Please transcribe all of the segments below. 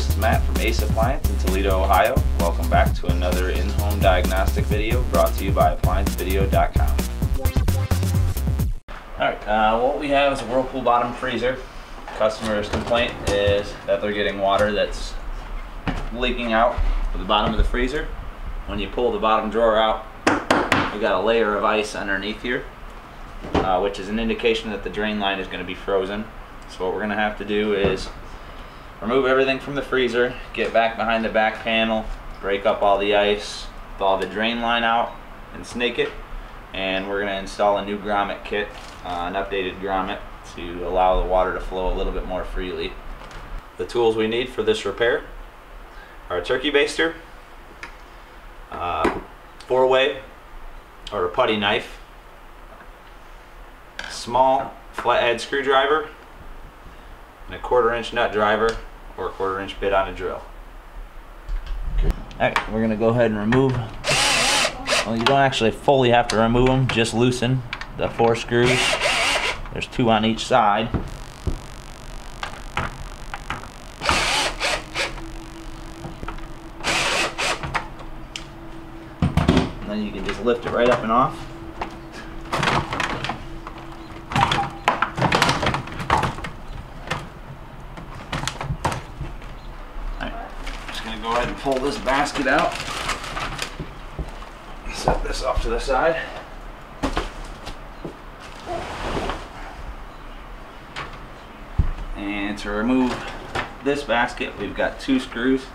this is Matt from Ace Appliance in Toledo, Ohio. Welcome back to another in-home diagnostic video brought to you by ApplianceVideo.com. Alright, uh, what we have is a Whirlpool bottom freezer. Customer's complaint is that they're getting water that's leaking out of the bottom of the freezer. When you pull the bottom drawer out, we got a layer of ice underneath here, uh, which is an indication that the drain line is going to be frozen. So what we're going to have to do is remove everything from the freezer, get back behind the back panel, break up all the ice, thaw the drain line out, and snake it. And we're going to install a new grommet kit, uh, an updated grommet, to allow the water to flow a little bit more freely. The tools we need for this repair are a turkey baster, uh, four-way or a putty knife, small flathead screwdriver, and a quarter inch nut driver or a quarter inch bit on a drill. Alright, we're gonna go ahead and remove, well you don't actually fully have to remove them, just loosen the four screws. There's two on each side. And then you can just lift it right up and off. Just go ahead and pull this basket out. Set this off to the side. And to remove this basket, we've got two screws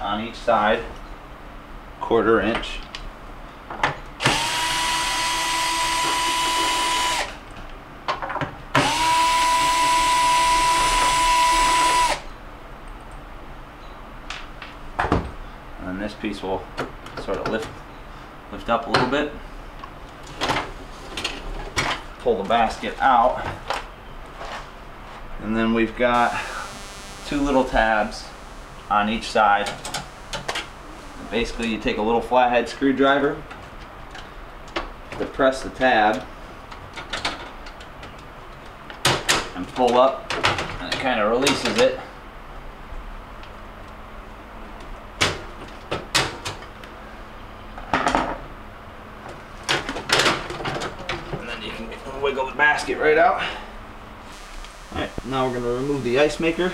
on each side, quarter inch. And this piece will sort of lift lift up a little bit. Pull the basket out. And then we've got two little tabs on each side. Basically you take a little flathead screwdriver, depress the tab, and pull up, and it kind of releases it. And then you can basket right out. Alright, now we're going to remove the ice maker.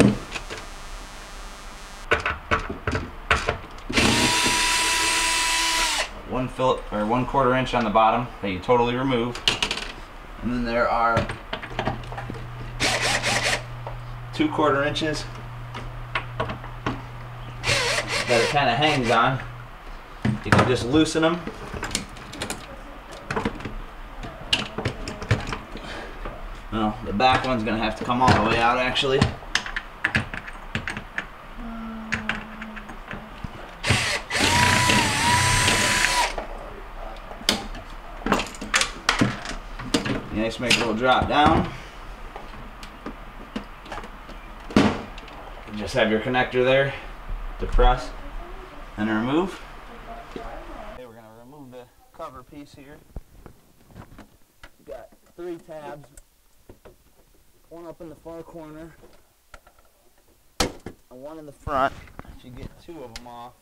One fillet or one quarter inch on the bottom that you totally remove. And then there are two quarter inches that it kind of hangs on. You can just loosen them Well, the back one's gonna have to come all the way out actually. The ice maker will drop down. Just have your connector there to press and remove. Okay, we're gonna remove the cover piece here. Got three tabs one up in the far corner and one in the front. If you get two of them off,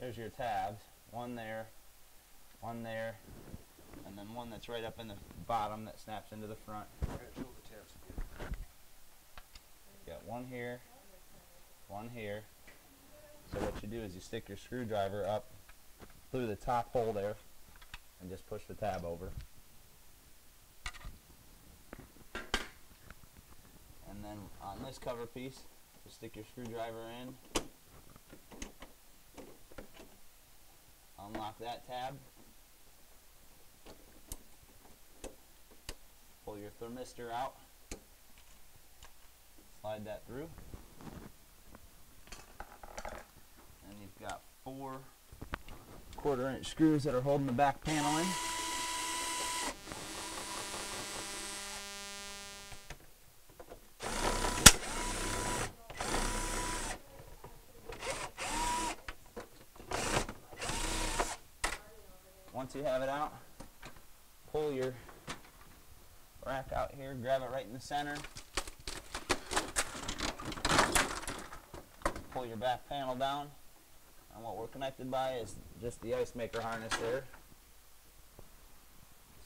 there's your tabs. One there, one there, and then one that's right up in the bottom that snaps into the front. Got one here, one here. So what you do is you stick your screwdriver up through the top hole there and just push the tab over. and then on this cover piece, just stick your screwdriver in, unlock that tab, pull your thermistor out, slide that through, and you've got four quarter inch screws that are holding the back panel in. Once you have it out, pull your rack out here, grab it right in the center. pull your back panel down. And what we're connected by is just the ice maker harness there.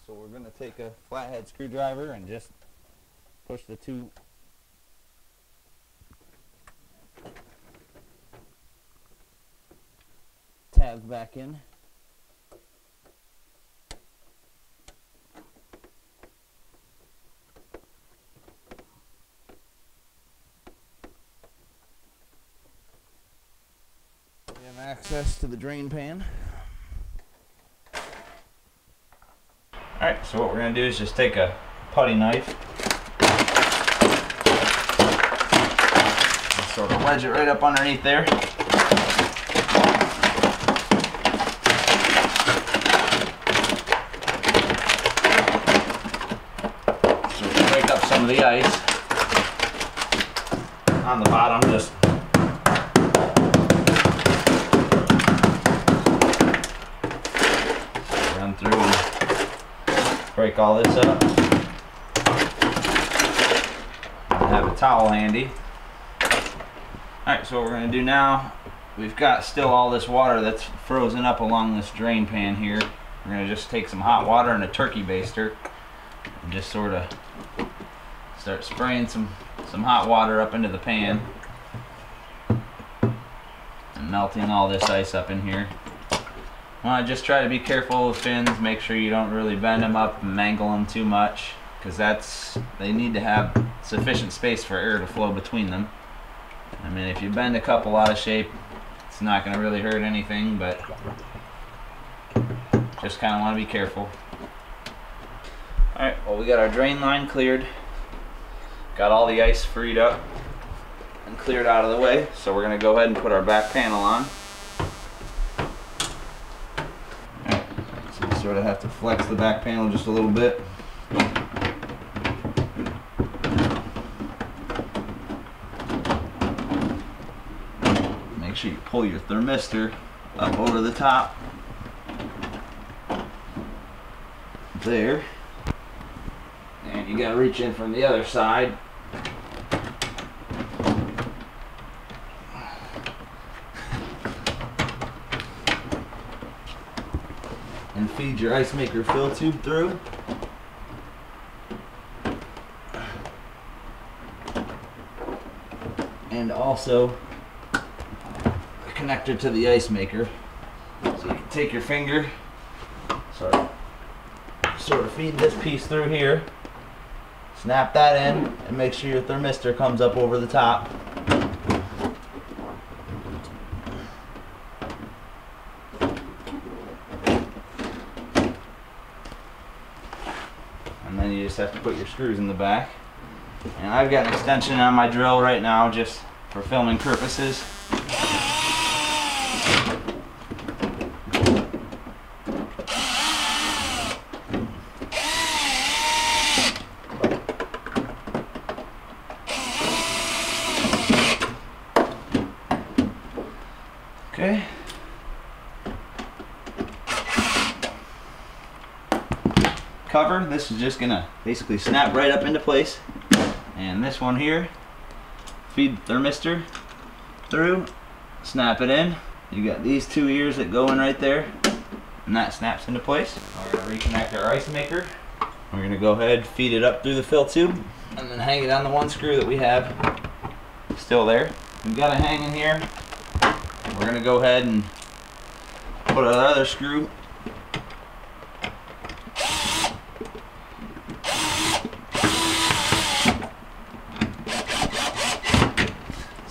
So we're going to take a flathead screwdriver and just push the two tabs back in. Access to the drain pan. Alright, so what we're going to do is just take a putty knife and sort of wedge it right up underneath there. So break up some of the ice on the bottom, just run through and break all this up. And have a towel handy. Alright, so what we're going to do now, we've got still all this water that's frozen up along this drain pan here. We're going to just take some hot water and a turkey baster and just sort of start spraying some, some hot water up into the pan and melting all this ice up in here. To just try to be careful with fins. Make sure you don't really bend them up and mangle them too much, because that's they need to have sufficient space for air to flow between them. I mean, if you bend a couple out of shape, it's not going to really hurt anything, but just kind of want to be careful. All right, well we got our drain line cleared. Got all the ice freed up and cleared out of the way, so we're going to go ahead and put our back panel on. So you sort of have to flex the back panel just a little bit. Make sure you pull your thermistor up over the top. There. And you gotta reach in from the other side. and feed your ice maker fill tube through. And also a connector to the ice maker. So you can take your finger, sorry, sort of feed this piece through here, snap that in, and make sure your thermistor comes up over the top. and you just have to put your screws in the back. And I've got an extension on my drill right now just for filming purposes. Okay. Cover, this is just gonna basically snap right up into place. And this one here, feed thermistor through, snap it in. You got these two ears that go in right there, and that snaps into place. We're gonna reconnect our ice maker. We're gonna go ahead, feed it up through the fill tube, and then hang it on the one screw that we have still there. We've got it hanging here. We're gonna go ahead and put our other screw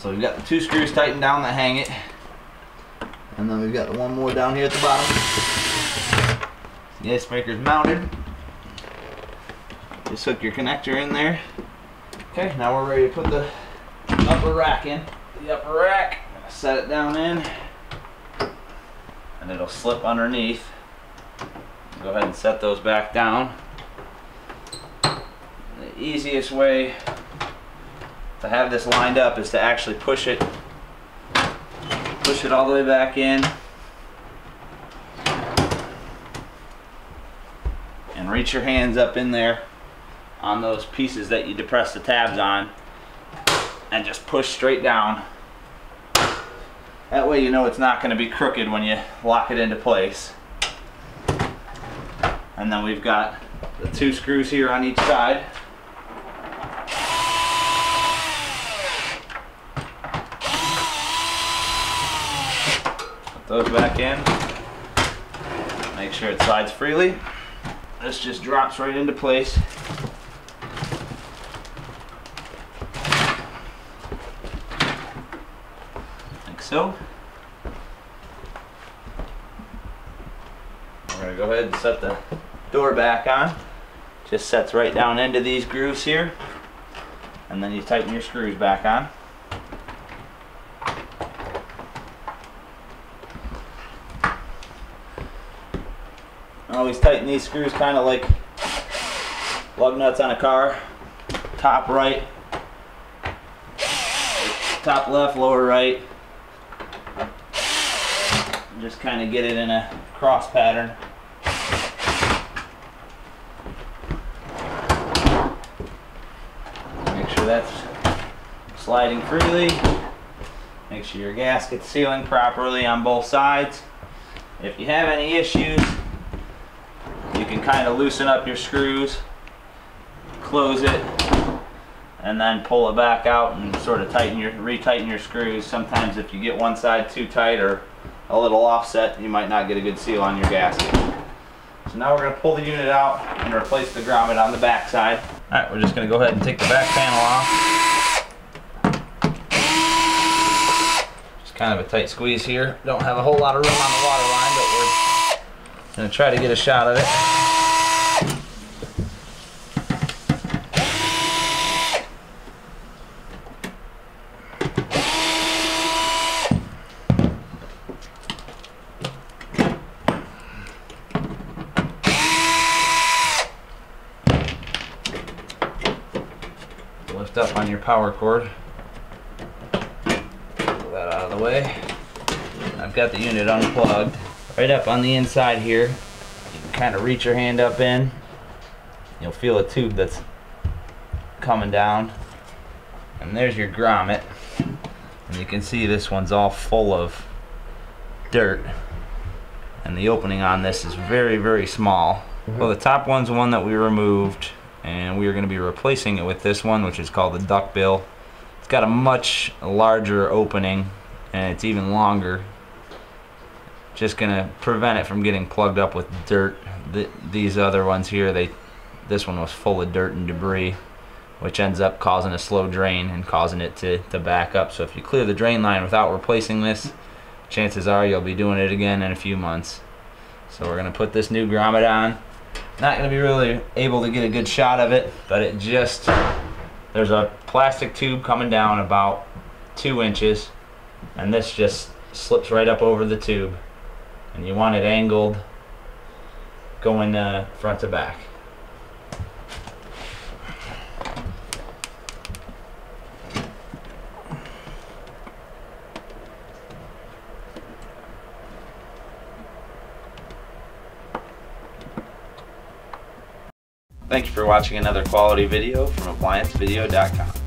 So we've got the two screws tightened down that hang it. And then we've got the one more down here at the bottom. The ice maker's mounted. Just hook your connector in there. Okay, now we're ready to put the upper rack in. The upper rack, set it down in, and it'll slip underneath. Go ahead and set those back down. The easiest way to have this lined up is to actually push it push it all the way back in and reach your hands up in there on those pieces that you depress the tabs on and just push straight down That way you know it's not going to be crooked when you lock it into place. And then we've got the two screws here on each side. Those back in. Make sure it slides freely. This just drops right into place. Like so. We're gonna go ahead and set the door back on. Just sets right down into these grooves here. And then you tighten your screws back on. Always tighten these screws kind of like lug nuts on a car. Top right, top left, lower right. Just kind of get it in a cross pattern. Make sure that's sliding freely. Make sure your gasket's sealing properly on both sides. If you have any issues, kind of loosen up your screws, close it, and then pull it back out and sort of tighten your, retighten your screws. Sometimes if you get one side too tight or a little offset, you might not get a good seal on your gasket. So now we're going to pull the unit out and replace the grommet on the back side. Alright, we're just going to go ahead and take the back panel off. Just kind of a tight squeeze here. Don't have a whole lot of room on the water line, but we're going to try to get a shot of it. lift up on your power cord. Pull that out of the way. I've got the unit unplugged. Right up on the inside here, you can kind of reach your hand up in. You'll feel a tube that's coming down. And there's your grommet. And you can see this one's all full of dirt. And the opening on this is very, very small. Well, the top one's one that we removed and we are going to be replacing it with this one which is called the duck bill. It's got a much larger opening and it's even longer. Just going to prevent it from getting plugged up with dirt. Th these other ones here they this one was full of dirt and debris which ends up causing a slow drain and causing it to, to back up. So if you clear the drain line without replacing this chances are you'll be doing it again in a few months. So we're going to put this new grommet on not going to be really able to get a good shot of it, but it just, there's a plastic tube coming down about two inches, and this just slips right up over the tube. And you want it angled going uh, front to back. Thank you for watching another quality video from ApplianceVideo.com.